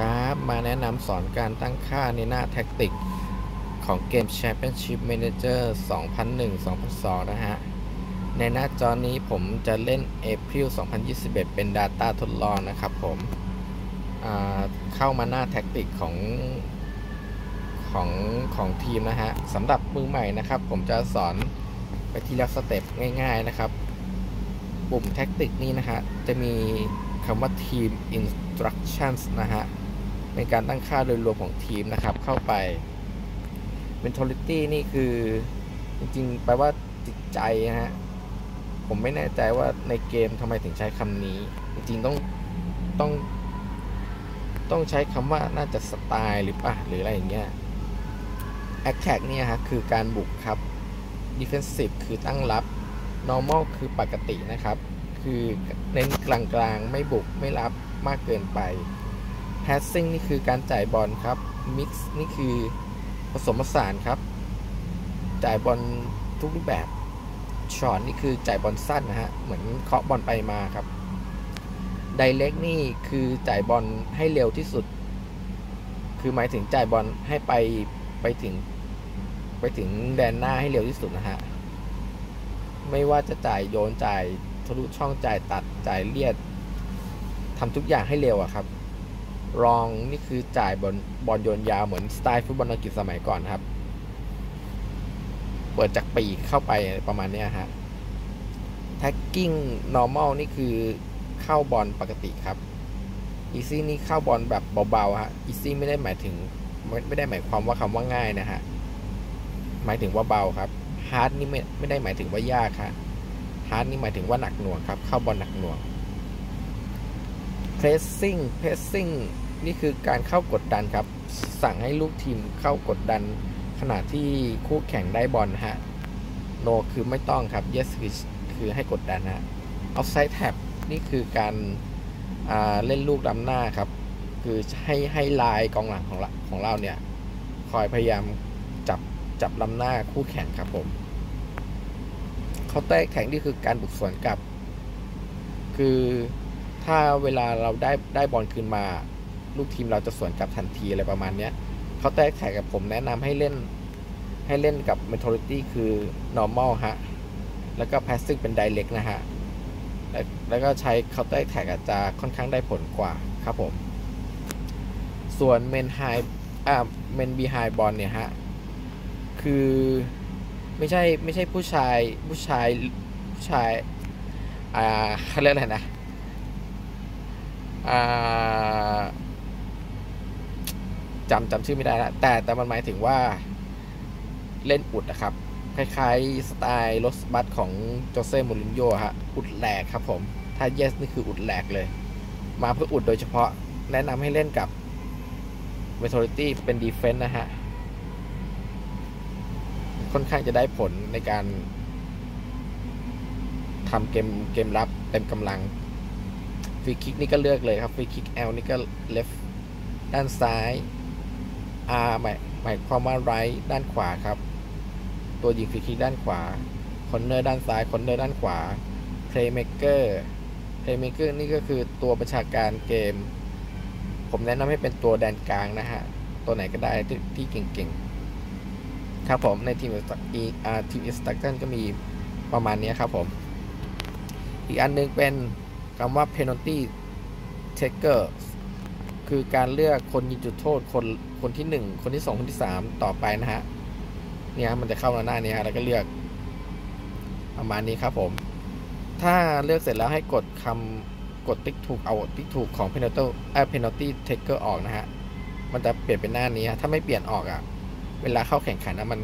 ครับ มาแนะนำสอนการตั้งค่าในหน้า tactic ของเกม Championship Manager 2001-2002 นะฮะ ในหน้าจอนี้ผมจะเล่น April 2021 เป็น Data ทดลองนะครับผม เข้ามาหน้า tactic ของของของทีมนะฮะสำหรับมือใหม่นะครับ ผมจะสอนไปทีละ step ง่าย ๆนะครับ ปุ่ม tactic นี้นะฮะจะมีคำว่า Team Instructions นะฮะ เป็นการตั้งค่าโดยรวมของทีมนะครับ เข้าไป Mentality นี่คือจริงๆ แปลว่าจิตใจนะฮะ ผมไม่แน่ใจว่าในเกมทำไมถึงใช้คำนี้ จริงๆ ต้องต้อง ต้องใช้คำว่าน่าจะสไตล์หรือป่ะหรืออะไรอย่างเงี้ย Attack เนี่ยฮะ คือการบุกครับ Defensive คือตั้งรับ Normal คือปกตินะครับ คือเน้นกลางๆ ไม่บุกไม่รับมากเกินไป Passing นี่คือการจ่ายบอลครับ Mix นี่คือผสมผสานครับ จ่ายบอลทุกรูปแบบช็อตนี่คือจ่ายบอลสั้นนะฮะ เหมือนเคาะบอลไปมาครับไดเล็กนี่คือจ่ายบอลให้เร็วที่สุด คือหมายถึงจ่ายบอลให้ไปไปถึง ไปถึงแดนหน้าให้เร็วที่สุดนะฮะ ไม่ว่าจะจ่ายโยนจ่ายทะลุช่องจ่ายตัดจ่ายเลียดทำทุกอย่างให้เร็วอะครับ รองนี่คือจ่ายบอลบอลโยนยาวเหมือนสไตล์ฟุตบอลอังกฤษสมัยก่อนครับ เปิดจากปีกเข้าไปประมาณนี้ฮะแท็กกิ้ง normal นี่คือเข้าบอลปกติครับ easy นี่เข้าบอลแบบเบาๆฮะ easy ไม่ได้หมายถึงไม่ได้หมายความว่าคำว่าง่ายนะฮะหมายถึงว่าเบาครับ hard นี่ไม่ไม่ได้หมายถึงว่ายากครับ hard นี่หมายถึงว่าหนักหน่วงครับ เข้าบอลหนักหน่วง pressing pressing นี่คือการเข้ากดดันครับ สั่งให้ลูกทีมเข้ากดดัน ขณะที่คู่แข่งได้บอลฮะ no คือไม่ต้องครับ yes คือคือให้กดดันฮะ outside tap นี่คือการเล่นลูกล้ำหน้าครับ คือให้ให้ลายกองหลังของของเราเนี่ย คอยพยายามจับจับล้ำหน้าคู่แข่งครับผมเขาแตกแข่งนี่คือการบุกสวนกลับ คือถ้าเวลาเราได้ได้บอลคืนมา ลูกทีมเราจะสวนกลับทันทีอะไรประมาณนี้เขาแตกแข่กับผมแนะนำให้เล่นให้เล่นกับ mentality คือ normal ฮะ แล้วก็ passing เป็น direct นะฮะ แล้วก็ใช้ counter attack จะค่อนข้างได้ผลกว่าครับผม ส่วน main high อ่า main behind ball เนี่ยฮะ คือไม่ใช่ไม่ใช่ผู้ชายผู้ชายผู้ชาย อ่าเขาเรียกอะไรนะ อ่า จำจำชื่อไม่ได้ละแต่แต่มันหมายถึงว่าเล่นอุดนะครับ คล้ายๆ สไตล์รถบัสของโจเซ่มูรินโญ่ฮะอุดแหลกครับผม ถ้า yes นี่คืออุดแหลกเลย มาเพื่ออุดโดยเฉพาะแนะนำให้เล่นกับ mentality เป็น defend นะฮะ ค่อนข้างจะได้ผลในการทำเกมเกมรับเต็มกำลังฟรีคิกนี่ก็เลือกเลยครับฟรีคิก L นี่ก็ leftด้านซ้าย R หมายหมายความว่า right ด้านขวาครับ ตัวยิงฟรีคิกด้านขวา corner ด้านซ้าย corner ด้านขวา playmaker playmaker นี่ก็คือตัวบัญชาการเกม ผมแนะนำให้เป็นตัวแดนกลางนะฮะ ตัวไหนก็ได้ที่ที่เก่งๆ ครับผมในทีมอีอา team instruction ก็มีประมาณนี้ครับผม อีกอันนึงเป็นคำว่า penalty taker คือการเลือกคนยิงจุดโทษคน คนที่1คนที่2คนที่3ต่อไปนะฮะเนี่ยมันจะเข้ามาหน้านี้ฮะแล้วก็เลือกประมาณนี้ครับผม ถ้าเลือกเสร็จแล้วให้กดคำกดติ๊กถูกเอาติ๊กถูกของ penalty เอ่อ penalty taker ออกนะฮะ มันจะเปลี่ยนเป็นหน้านี้ ถ้าไม่เปลี่ยนออกอะ่ะ เวลาเข้าแข่งขันนะมัน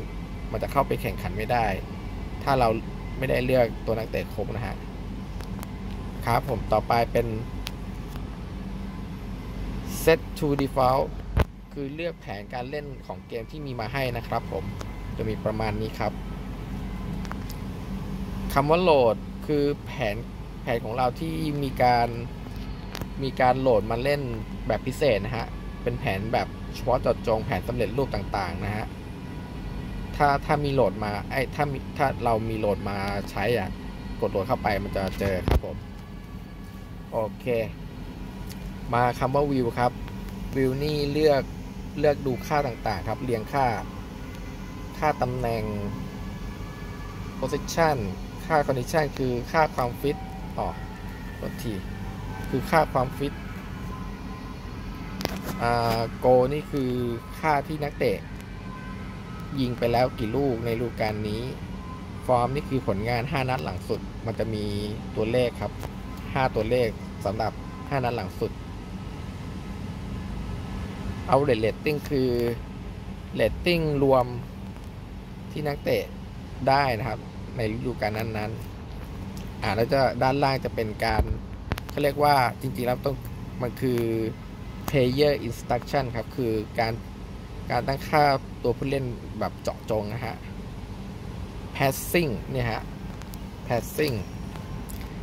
มันจะเข้าไปแข่งขันไม่ได้ ถ้าเราไม่ได้เลือกตัวนักเตะครบนะฮะ ครับผมต่อไปเป็น set to default คือเลือกแผนการเล่นของเกมที่มีมาให้นะครับ ผมจะมีประมาณนี้ครับคำว่าโหลดคือแผนแผนของเราที่มีการมีการโหลดมาเล่นแบบพิเศษนะฮะ เป็นแผนแบบเฉพาะเจาะจงแผนสำเร็จรูปต่างๆนะฮะ ถ้าถ้ามีโหลดมาไอ้ถ้าถ้าเรามีโหลดมาใช้อะ กดโหลดเข้าไปมันจะเจอครับผม โอเค มาคำว่าวิวครับ วิวนี่เลือก เลือกดูค่าต่างๆ ครับ เรียงค่า ค่าตำแหน่ง position ค่า condition คือค่าความฟิตอ๋อทษทีคือค่าความฟิตอ่า goal นี่คือค่าที่นักเตะ ยิงไปแล้วกี่ลูกในฤดูกาลนี้ ฟอร์มนี่คือผลงาน 5 นัดหลังสุด มันจะมีตัวเลขครับ 5 ตัวเลขสำหรับ 5 นัดหลังสุด เอาเรตเรตติ้งคือเรตติ้งรวมที่นักเตะได้นะครับ ในฤดูกาลนั้นๆ อ่าแล้วจะด้านล่างจะเป็นการเขาเรียกว่าจริงๆแล้วต้องมันคือ player instruction ครับ คือการการตั้งค่าตัวผู้เล่นแบบเจาะจงนะฮะ passing เนี่ยฮะ passing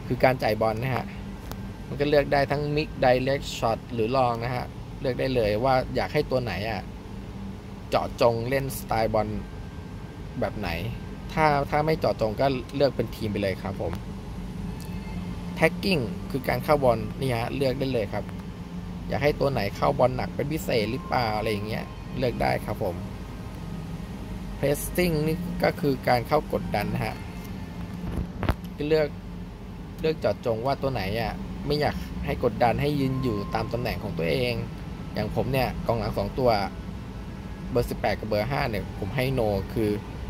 คือการจ่ายบอลนะฮะ มันก็เลือกได้ทั้ง mid direct shot หรือลองนะฮะ เลือกได้เลยว่าอยากให้ตัวไหนอะเจาะจงเล่นสไตล์บอลแบบไหน ถ้าถ้าไม่เจาะจงก็เลือกเป็นทีมไปเลยครับผม tagging คือการเข้าบอลนี่ฮะเลือกได้เลยครับ อยากให้ตัวไหนเข้าบอลหนักเป็นพิเศษหรือเปล่าอะไรอย่างเงี้ยเลือกได้ครับผม pressing นี่ก็คือการเข้ากดดันนะฮะก็เลือกเลือกเจาะจงว่าตัวไหนอะไม่อยากให้กดดันให้ยืนอยู่ตามตำแหน่งของตัวเอง อย่างผมเนี่ยกองหลังสองตัวเบอร์ 18 กับเบอร์ 5 เนี่ย ผมให้โน คือ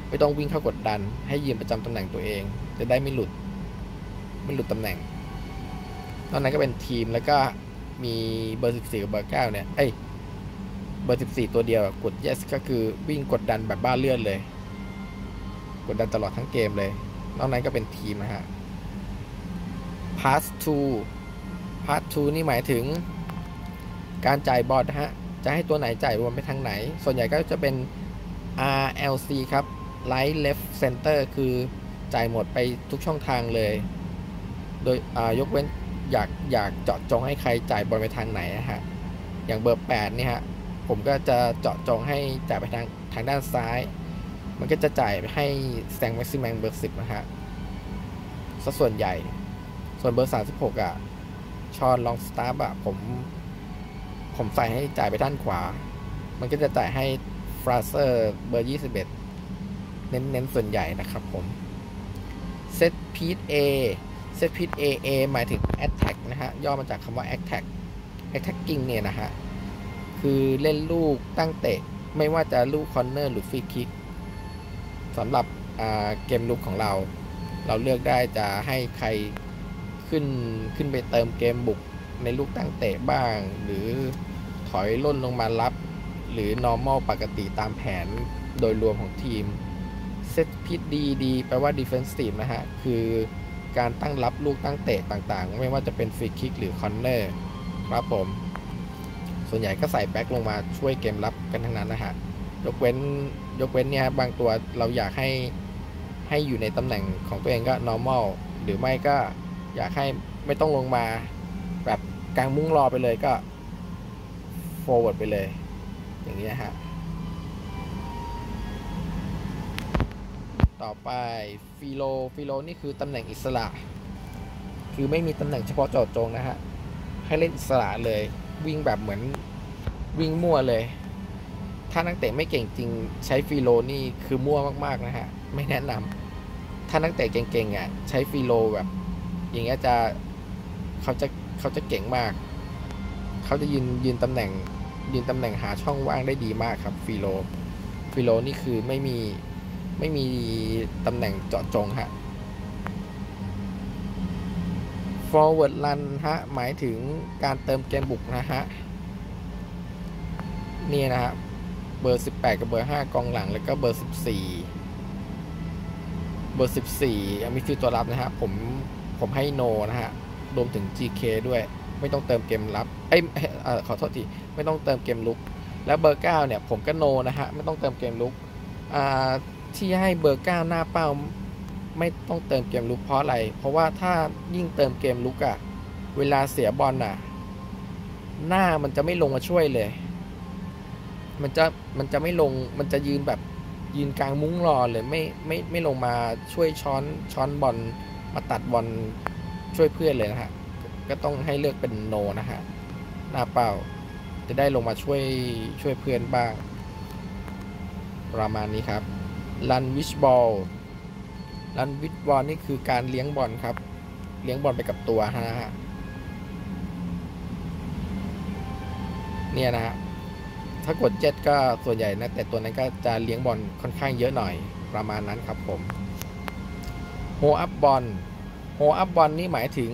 ไม่ต้องวิ่งเข้ากดดัน ให้ยืนประจำตำแหน่งตัวเอง จะได้ไม่หลุด ไม่หลุดตำแหน่ง นอกนั้นก็เป็นทีมแล้วก็มีเบอร์ 14 กับเบอร์ 9 เนี่ย เอ้ย เบอร์ 14 ตัวเดียวกด yes ก็คือวิ่งกดดันแบบบ้าเลือดเลย กดดันตลอดทั้งเกมเลย นอกนั้นก็เป็นทีมนะฮะ pass to pass to นี่หมายถึง การจ่ายบอลนะฮะ จะให้ตัวไหนจ่ายบอลไปทางไหน ส่วนใหญ่ก็จะเป็น RLC ครับ right left center คือจ่ายหมดไปทุกช่องทางเลย โดยยกเว้นอยากอยากเจาะจงให้ใครจ่ายบอลไปทางไหนนะฮะ อย่างเบอร์8นี่ฮะ ผมก็จะเจาะจงให้จ่ายไปทางทางด้านซ้าย มันก็จะจ่ายให้แซงแม็กซิมังเบอร์10นะฮะสัส่วนใหญ่ ส่วนเบอร์ 36 อะ ชอนลองสตาร์บอะ ผม ผมใส่ให้จ่ายไปด้านขวา มันก็จะจ่ายให้ฟราเซอร์เบอร์ 21 เน้นเน้นส่วนใหญ่นะครับผมเซตพีท A เซตพีท A A หมายถึง attack นะฮะ ย่อมาจากคำว่า attack attacking เนี่ยนะฮะ คือเล่นลูกตั้งเตะ ไม่ว่าจะลูกคอนเนอร์หรือฟรีคิกสำหรับเกมลุกของเรา เราเลือกได้จะให้ใครขึ้นขึ้นไปเติมเกมบุก ในลูกตั้งเตะบ้าง หรือถอยล่นลงมารับ หรือ normal ปกติตามแผนโดยรวมของทีม set piece D D แปลว่า defensive นะฮะ คือการตั้งรับลูกตั้งเตะต่างๆ ไม่ว่าจะเป็นฟรีคิกหรือ corner ครับผม ส่วนใหญ่ก็ใส่แบ็กลงมาช่วยเกมรับกันทั้งนั้นนะฮะ ยกเว้นยกเว้นเนี่ยบางตัวเราอยากให้ให้อยู่ในตำแหน่งของตัวเองก็ normal หรือไม่ก็อยากให้ไม่ต้องลงมา กลางมุ้งรอไปเลยก็ forward ไปเลย อย่างนี้ฮะ ต่อไปฟิโลฟิโลนี่คือตำแหน่งอิสระ คือไม่มีตำแหน่งเฉพาะเจาะจงนะฮะ ให้เล่นอิสระเลย วิ่งแบบเหมือนวิ่งมั่วเลย ถ้านักเตะไม่เก่งจริงใช้ free role นี่คือมั่วมากๆนะฮะ ไม่แนะนำถ้านักเตะเก่งๆอะใช้ free role แบบ อย่างเงี้ยจะเขาจะ เขาจะเก่งมาก เขาจะยืนยืนตำแหน่ง ยืนตำแหน่งหาช่องว่างได้ดีมากครับ free role free role นี่คือไม่มีไม่มีตำแหน่งเจาะจงฮะ forward run ฮะ หมายถึงการเติมเกมบุกนะฮะ นี่นะฮะเบอร์ 18 กับเบอร์ 5 กองหลัง แล้วก็เบอร์ 14 เบอร์ 14มิดฟิลด์ตัวรับนะฮะ ผม ผมให้ no นะฮะ รวมถึง GK ด้วย ไม่ต้องเติมเกมรับเอ้ยขอโทษทีไม่ต้องเติมเกมบุก แล้วเบอร์9เนี่ยผมก็ no นะฮะไม่ต้องเติมเกมบุกที่ให้เบอร์9หน้าเป้าไม่ต้องเติมเกมลุกเพราะอะไร เพราะว่าถ้ายิ่งเติมเกมลุกอะเวลาเสียบอลอะหน้ามันจะไม่ลงมาช่วยเลย มันจะมันจะไม่ลงมันจะยืนแบบยืนกลางมุ้งรอเลยไม่ไม่ไม่ลงมาช่วยช้อนช้อนบอลมาตัดบอล ช่วยเพื่อนเลยนะฮะ ก็ต้องให้เลือกเป็นโนนะฮะ หน้าเป้า จะได้ลงมาช่วยช่วยเพื่อนบ้าง ประมาณนี้ครับรันวิชบอลรันวิชบอลนี่คือการเลี้ยงบอลครับ เลี้ยงบอลไปกับตัวนะฮะ เนี่ยนะฮะ ถ้ากดเจ็ตก็ส่วนใหญ่นะ แต่ตัวนั้นก็จะเลี้ยงบอลค่อนข้างเยอะหน่อยประมาณนั้นครับผมโฮอัพบอล อัพบอลนี่หมายถึง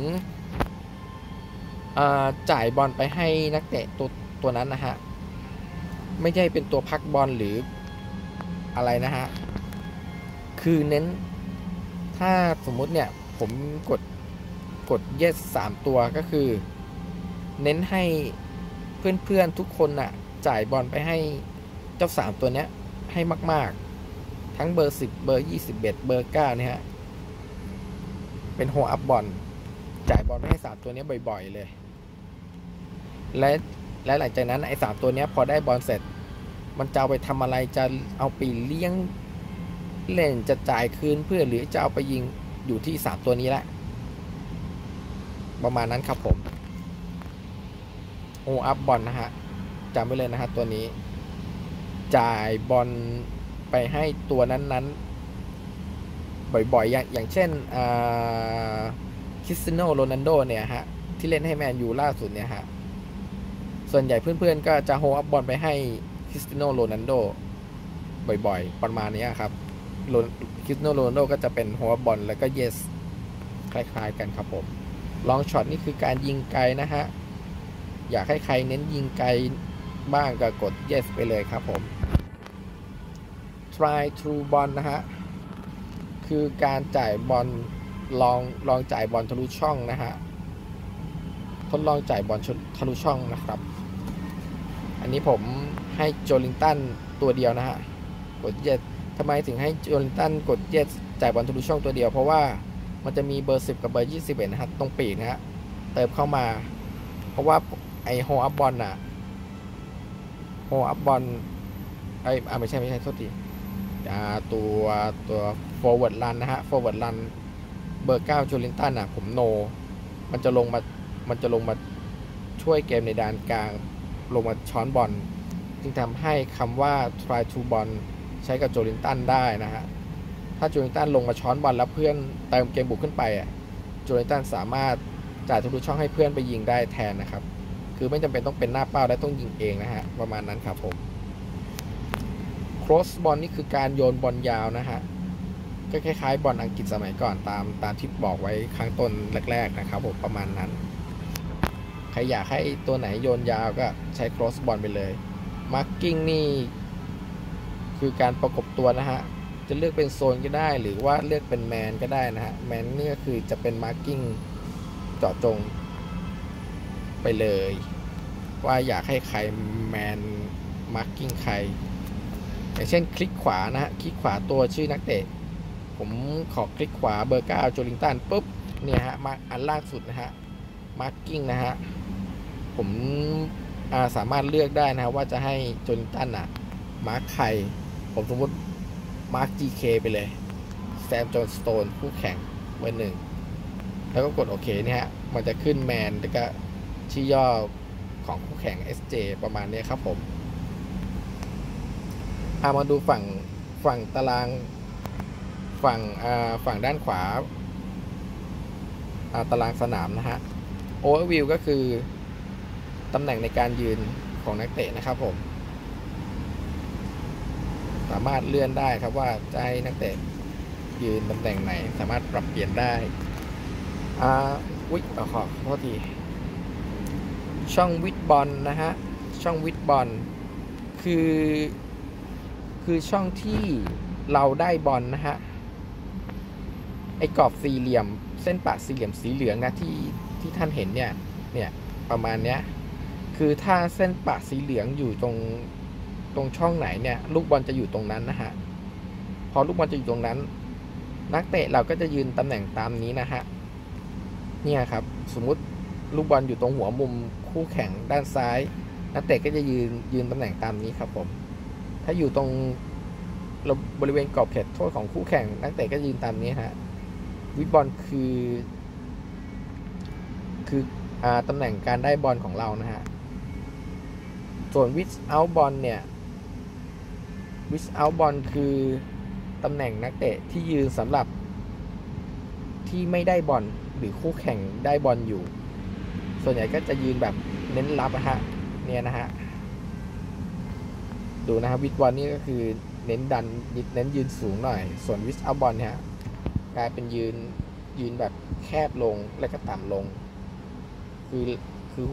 จ่ายบอลไปให้นักเตะตัวตัวนั้นนะฮะ ไม่ใช่เป็นตัวพักบอลหรืออะไรนะฮะ คือเน้นถ้าสมมุติเนี่ยผมกดกด yes 3ตัวก็คือ เน้นให้เพื่อนๆทุกคนน่ะ จ่ายบอลไปให้เจ้าสามตัวเนี้ยให้มาก ๆ ทั้งเบอร์ 10 เบอร์ 21 เบอร์9เนี่ยฮะ เป็นโฮอัพบอลจ่ายบอลไปให้สามตัวนี้บ่อย ๆ เลย และและหลังจากนั้นไอ้สามตัวนี้พอได้บอลเสร็จ มันจะเอาไปทำอะไรจะเอาไปเลี้ยงเล่นจะจ่ายคืนเพื่อหรือจะเอาไปยิงอยู่ที่สามตัวนี้แหละ ประมาณนั้นครับผมโออัพบอลนะฮะจำไว้เลยนะฮะตัวนี้ จ่ายบอลไปให้ตัวนั้นๆ บ่อยๆ อย่างเช่นคริสเตียโนโรนัลโดเนี่ยฮะ ที่เล่นให้แมนยูล่าสุดเนี่ยฮะ ส่วนใหญ่เพื่อนๆ ก็จะ hold up ball ไปให้คริสเตียโนโรนัลโดบ่อยๆ ประมาณนี้ครับคริสเตียโนโรนัลโดก็จะเป็น hold up ball แล้วก็ yes คล้ายๆ กันครับผม long shot นี่คือการยิงไกลนะฮะ อยากให้ใครเน้นยิงไกลบ้างก็กด yes ไปเลยครับผม try true ball นะฮะ คือการจ่ายบอลลองลองจ่ายบอลทะลุช่องนะฮะทดลองจ่ายบอลทะลุช่องนะครับ อันนี้ผมให้โจลิงตันตัวเดียวนะฮะกด yes ทำไมถึงให้โจลิงตันกด yes จ่ายบอลทะลุช่องตัวเดียว เพราะว่ามันจะมีเบอร์ 10 กับเบอร์ 21นะฮะตรงปีกนะฮะเติมเข้ามา เพราะว่าไอ hold up ball น่ะ hold up ball ไออ่าไม่ใช่ไม่ใช่โทษทีตัวตัว forward run นะฮะ forward run เบอร์9โจลินตันอะ ผม no มันจะลงมา มันจะลงมาช่วยเกมในแดนกลาง ลงมาช้อนบอล จึงทำให้คำว่า try through ball ใช้กับโจลินตันได้นะฮะ ถ้าโจลินตันลงมาช้อนบอลแล้วเพื่อนเติมเกมบุกขึ้นไปอะโจลินตันสามารถจ่ายทุกช่องให้เพื่อนไปยิงได้แทนนะครับ คือไม่จำเป็นต้องเป็นหน้าเป้าและต้องยิงเองนะฮะ ประมาณนั้นครับผม cross บอลนี่คือการโยนบอลยาวนะฮะ ก็คล้ายๆบอลอังกฤษสมัยก่อนตามตามที่บอกไว้ครั้งต้นแรก ๆ นะครับผมประมาณนั้น ใครอยากให้ตัวไหนโยนยาวก็ใช้ cross บอลไปเลย marking นี่คือการประกบตัวนะฮะ จะเลือกเป็นโซนก็ได้ หรือว่าเลือกเป็น man ก็ได้นะฮะ man นี่ก็คือจะเป็น marking เจาะจงไปเลย ว่าอยากให้ใคร man marking ใครอย่างเช่นคลิกขวานะฮะ คลิกขวาตัวชื่อนักเตะ ผมขอคลิกขวาเบอร์เก้าโจลินตันปุ๊บเนี่ยฮะมาอันล่างสุดนะฮะ marking นะฮะผมาสามารถเลือกได้นะว่าจะให้โจลิงตันอะมาร์คใคร ผมสมมติมาร์ค GK ไปเลยแซมจอห์นสโตนคู่แข่งเบอร์หนึ่งแล้วก็กดโอเคเนี่ยฮะมันจะขึ้นแมนแล้วก็ชื่อย่อของคู่แข่ง SJ ประมาณนี้ครับผมามาดูฝั่งฝั่งตาราง ฝั่งฝั่งด้านขวาตารางสนามนะฮะ Overview ก็คือตำแหน่งในการยืนของนักเตะนะครับผม สามารถเลื่อนได้ครับว่าจะให้นักเตะยืนตำแหน่งไหน สามารถปรับเปลี่ยนได้อ่าอุ๊ยขอโทษทีช่องวิดบอลนะฮะ ช่องวิดบอลคือ คือช่องที่เราได้บอลนะฮะ ไอ้กรอบสี่เหลี่ยม เส้นปะสี่เหลี่ยมสีเหลืองนะที่ที่ท่านเห็นเนี่ยเนี่ยประมาณเนี้ยคือถ้าเส้นปะสีเหลืองอยู่ตรงตรงช่องไหนเนี่ยลูกบอลจะอยู่ตรงนั้นนะฮะพอลูกบอลจะอยู่ตรงนั้น นักเตะเราก็จะยืนตำแหน่งตามนี้นะฮะเนี่ยครับสมมุติลูกบอลอยู่ตรงหัวมุมคู่แข่งด้านซ้าย นักเตะก็จะยืนยืนตำแหน่งตามนี้ครับผม ถ้าอยู่ตรงบริเวณกรอบเขตโทษของคู่แข่ง นักเตะก็ยืนตามนี้ฮะ วิบอลคือ คืออ่าตำแหน่งการได้บอลของเรานะฮะ ส่วนวิสเอาบอลเนี่ยวิสเอาบอลคือตำแหน่งนักเตะที่ยืนสำหรับที่ไม่ได้บอลหรือคู่แข่งได้บอลอยู่ ส่วนใหญ่ก็จะยืนแบบเน้นรับนะฮะ เนี่ยนะฮะ ดูนะครับวิดบอลนี่ก็คือเน้นดันเน้นยืนสูงหน่อย ส่วนวิสเอาบอลเนี่ย กลายเป็นยืนยืนแบบแคบลงและก็ต่ำลง คือคือ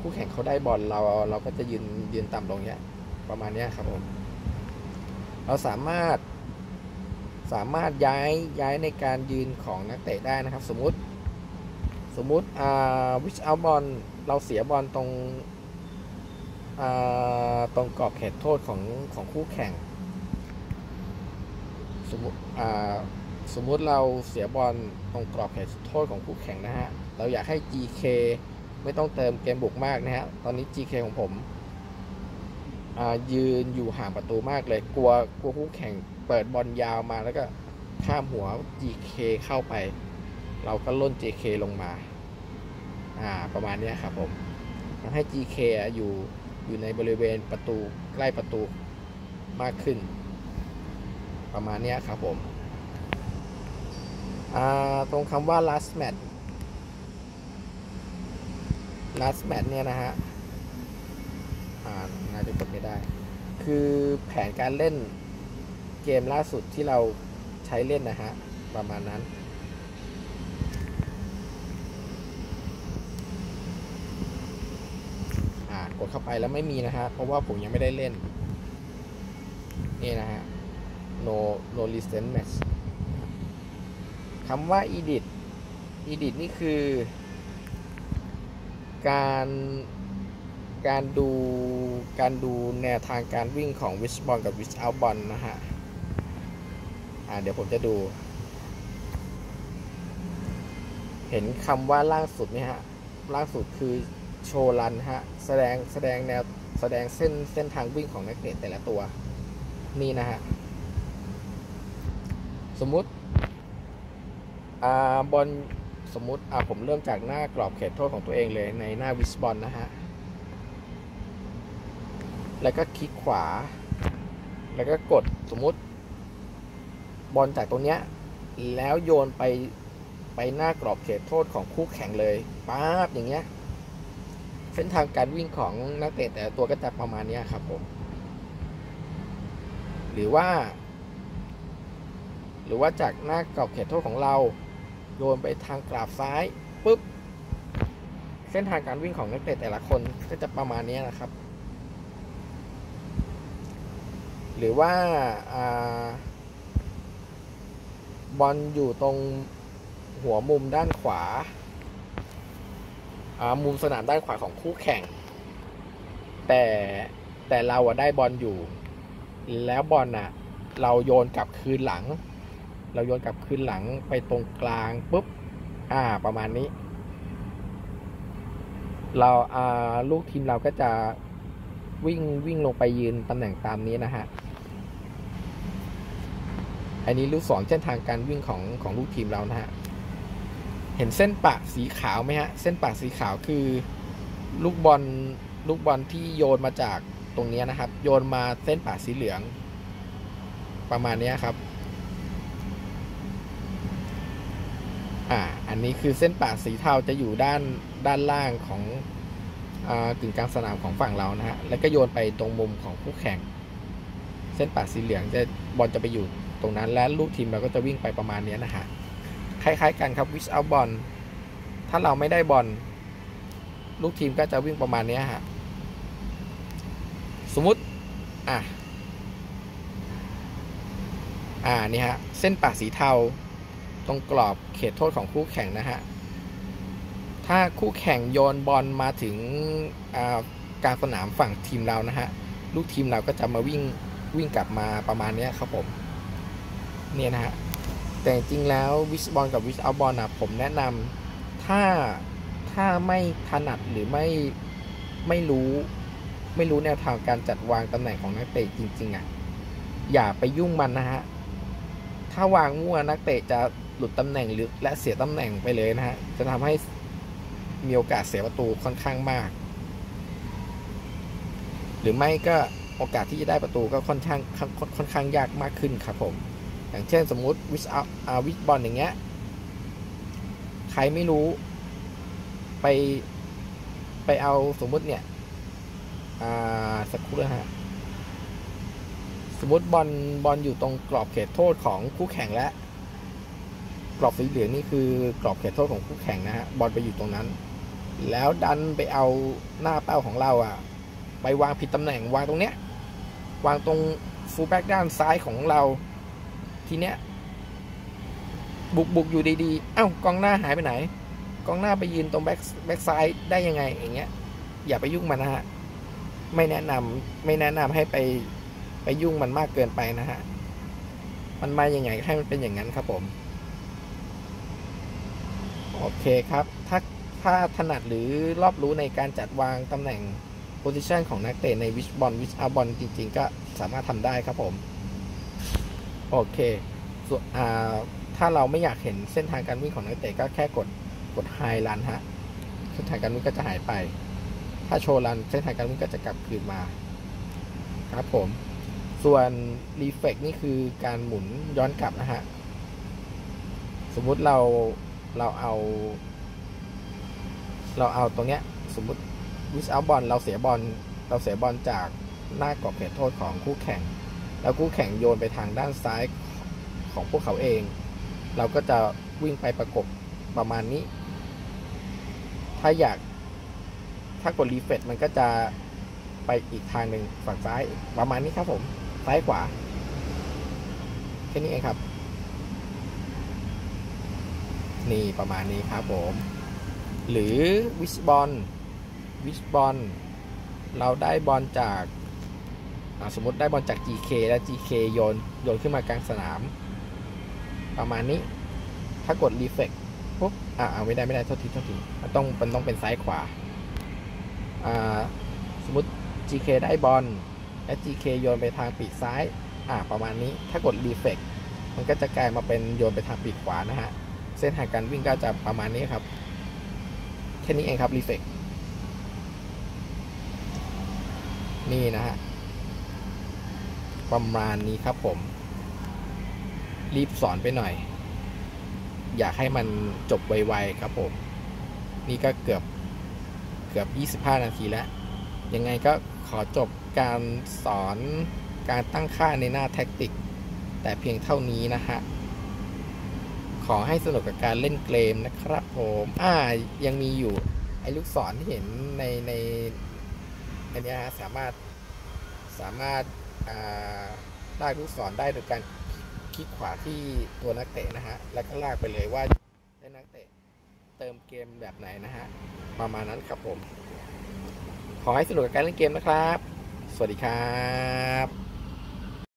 คู่คแข่งเขาได้บอลเราเราก็จะยืนยืนต่ำลงเนี้ย ประมาณเนี้ยครับผมเราสามารถสามารถย้ายย้ายในการยืนของนักเตะได้นะครับ สมมุติ สมมุติอ่าวิชเอาบอลเราเสียบอลตรงอ่าตรงกรอบเขตโทษของของคู่แข่ง สมมติอ่า สมมุติเราเสียบอลตรงกรอบเขตโทษของคู่แข่งนะฮะ เราอยากให้ GK ไม่ต้องเติมเกมบุกมากนะฮะ ตอนนี้ GK ของผมยืนอยู่ห่างประตูมากเลย กลัวกลัวคู่แข่งเปิดบอลยาวมาแล้วก็ข้ามหัว GK เข้าไป เราก็ล่น JK ลงมา อ่า ประมาณนี้ครับผมทำให้ GK อยู่อยู่ในบริเวณประตูใกล้ประตูมากขึ้น ประมาณนี้ครับผม ตรงคำว่า last match last match เนี่ยนะฮะอ่าน่าจะกดไม่ได้ คือแผนการเล่นเกมล่าสุดที่เราใช้เล่นนะฮะ ประมาณนั้นอ่ากดเข้าไปแล้วไม่มีนะฮะ เพราะว่าผมยังไม่ได้เล่น นี่นะฮะ no no recent match คำว่า edit edit นี่คือ การการดูการดูแนวทางการวิ่งของวิชบอลกับวิชเอาบอลนะฮะ อ่าเดี๋ยวผมจะดู เห็นคำว่าล่างสุดไหมฮะ ล่างสุดคือโชว์รันฮะ แสดงแสดงแนวแสดงเส้นเส้นทางวิ่งของนักเตะแต่ละตัว นี่นะฮะ สมมุติ บอลสมมุติผมเริ่มจากหน้ากรอบเขตโทษของตัวเองเลยในหน้าวิสบอลนะฮะ แล้วก็คลิกขวา แล้วก็กดสมมุติ บอลจากตรงเนี้ยแล้วโยนไปไปหน้ากรอบเขตโทษของคู่แข่งเลยป๊าบอย่างเงี้ยเส้นทางการวิ่งของนักเตะแต่ตัวก็จะประมาณนี้ครับผม หรือว่า หรือว่าจากหน้ากรอบเขตโทษของเรา โยนไปทางกราบซ้ายปุ๊บเส้นทางการวิ่งของนักเตะแต่ละคนก็จะประมาณนี้นะครับ หรือว่าบอลอยู่ตรงหัวมุมด้านขวามุมสนามด้านขวาของคู่แข่ง แต่แต่เราอะได้บอลอยู่ แล้วบอลอะเราโยนกลับคืนหลัง เราโยนกลับคืนหลังไปตรงกลางปุ๊บ อ่า ประมาณนี้ เราอ่าลูกทีมเราก็จะวิ่งวิ่งลงไปยืนตำแหน่งตามนี้นะฮะ อันนี้ลูกศรเส้นทางการวิ่งของของลูกทีมเรานะฮะ เห็นเส้นปะสีขาวไหมฮะ เส้นปะสีขาวคือ ลูกบอลลูกบอลที่โยนมาจากตรงนี้นะครับ โยนมาเส้นปะสีเหลือง ประมาณนี้ครับ อ่า อันนี้คือเส้นปะสีเทาจะอยู่ด้านด้านล่างของกึ่งกลางสนามของฝั่งเรานะฮะ แล้วก็โยนไปตรงมุมของคู่แข่ง เส้นปาสีเหลืองจะบอลจะไปอยู่ตรงนั้น และลูกทีมเราก็จะวิ่งไปประมาณนี้นะฮะ คล้ายๆกันครับวิชเอาบอล ถ้าเราไม่ได้บอล ลูกทีมก็จะวิ่งประมาณนี้ฮะ สมมติ อะ อ่า นี่ฮะ เส้นปาสีเทา ตรงกรอบเขตโทษของคู่แข่งนะฮะ ถ้าคู่แข่งโยนบอลมาถึงกลางสนามฝั่งทีมเรานะฮะ ลูกทีมเราก็จะมาวิ่งวิ่งกลับมาประมาณนี้ครับผม เนี่ยนะฮะ แต่จริงแล้ววิสบอลกับวิสเอาบอลนะผมแนะนำถ้าถ้าไม่ถนัดหรือไม่ไม่รู้ไม่รู้แนวทางการจัดวางตำแหน่งของนักเตะจริง ๆอะอย่าไปยุ่งมันนะฮะ ถ้าวางมั่วนักเตะจะ หลุดตำแหน่งหรือและเสียตำแหน่งไปเลยนะฮะ จะทำให้มีโอกาสเสียประตูค่อนข้างมาก หรือไม่ก็โอกาสที่จะได้ประตูก็ค่อนข้างค่อนข้างยากมากขึ้นครับผม อย่างเช่นสมมุติวิชอาวิชบอลอย่างเงี้ย ใครไม่รู้ ไปไปเอาสมมุติเนี่ย อ่าสักครู่นะฮะ สมมติบอลบอลอยู่ตรงกรอบเขตโทษของคู่แข่งและ กรอบสีเหลืองนี่คือกรอบเขตโทษของคู่แข่งนะฮะบอลไปอยู่ตรงนั้น แล้วดันไปเอาหน้าเป้าของเราอะ่ะ ไปวางผิดตำแหน่งวางตรงเนี้ยวางตรงฟูลแบ็กด้านซ้ายของเรา ทีเนี้ยบุกบุกอยู่ดีๆ เอ้ากองหน้าหายไปไหน กองหน้าไปยืนตรงแบ็กแบ็กซ้ายได้ยังไงอย่างเงี้ย อย่าไปยุ่งมันนะฮะ ไม่แนะนำไม่แนะนำให้ไปไปยุ่งมันมากเกินไปนะฮะ มันมาอย่างไงให้มันเป็นอย่างนั้นครับผม โอเคครับ ถ้าถ้าถนัดหรือรอบรู้ในการจัดวางตำแหน่งโพ i ิชันของนักเตะในวิชบอลวิชอาบอลจริงๆ ก็สามารถทำได้ครับผม โอเคส่วนถ้าเราไม่อยากเห็นเส้นทางการวิ่งของนักเตะก็แค่กดกดไฮรันฮะเส้นทางการวิ่งก็จะหายไป ถ้าโชว์รันเส้นทางการวิ่งก็จะกลับคืนมา ครับผม ส่วนรีเฟกนี่คือการหมุนย้อนกลับนะฮะ สมมุติเรา เราเอา เราเอาตรงเนี้ย สมมติวิชเอาบอลเราเสียบอลเราเสียบอลจากหน้ากรอบเขตโทษของคู่แข่ง แล้วคู่แข่งโยนไปทางด้านซ้ายของพวกเขาเอง เราก็จะวิ่งไปประกบประมาณนี้ ถ้าอยากถ้ากดรีเฟรชมันก็จะไปอีกทางหนึ่งฝั่งซ้ายประมาณนี้ครับผม ซ้ายขวา แค่นี้เองครับ นี่ประมาณนี้ครับผม หรือวิชบอลวิชบอลเราได้บอลจากาสมมติได้บอลจาก GK แล้ว GK โยนโยนขึ้นมากลางสนาม ประมาณนี้ ถ้ากดรีเฟกปุ๊บอ่าไม่ได้ไม่ได้โทษทีโทษทีมันต้องมันต้องเป็นซ้ายขวาอ่าสมมติ GK ได้บอลและ GK โยนไปทางปีกซ้ายอ่าประมาณนี้ถ้ากดรีเฟกมันก็จะกลายมาเป็นโยนไปทางปีกขวานะฮะ ส้นทางการวิ่งก็จะประมาณนี้ครับ แค่นี้เองครับรีเฟกนี่นะฮะ ประมาณนี้ครับผม รีบสอนไปหน่อย อยากให้มันจบไวๆครับผม นี่ก็เกือบเกือบ 25 นาทีแล้ว ยังไงก็ขอจบการสอนการตั้งค่าในหน้าแท็กติก แต่เพียงเท่านี้นะฮะ ขอให้สนุกกับการเล่นเกมนะครับผมอ่ายังมีอยู่ไอ้ลูกศรที่เห็นในในอันนี้ฮะสามารถสามารถอ่าลากลูกศรได้โดยการคลิกขวาที่ตัวนักเตะนะฮะแล้วก็ลากไปเลยว่าให้นักเตะเติมเกมแบบไหนนะฮะประมาณนั้นครับผม ขอให้สนุกกับการเล่นเกมนะครับ สวัสดีครับ